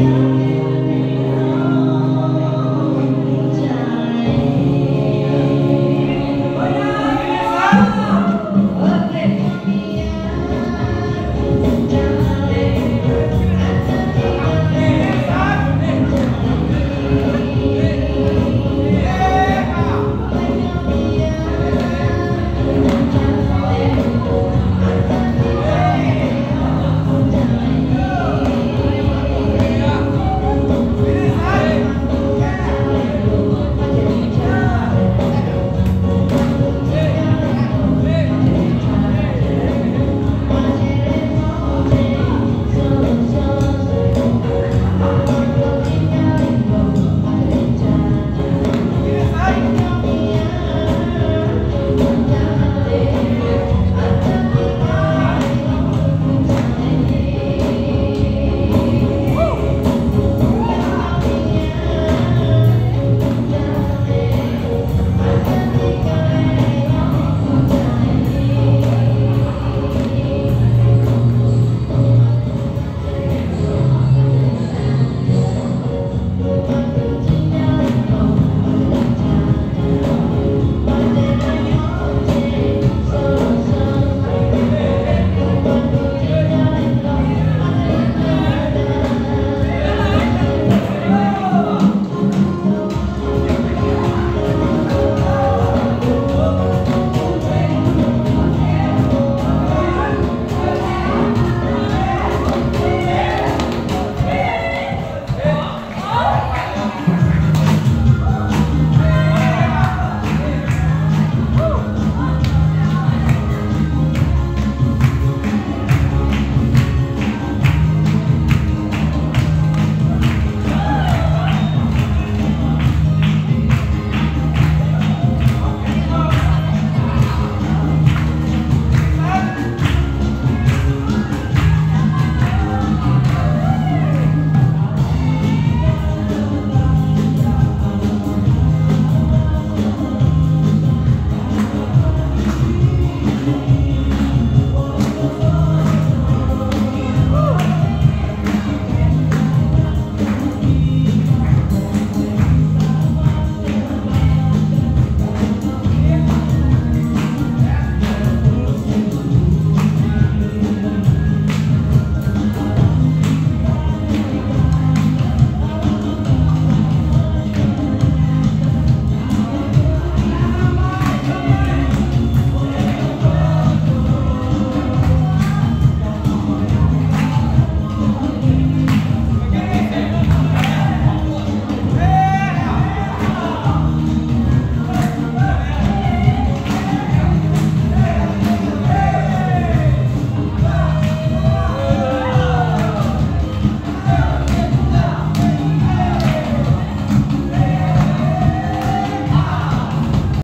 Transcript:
you.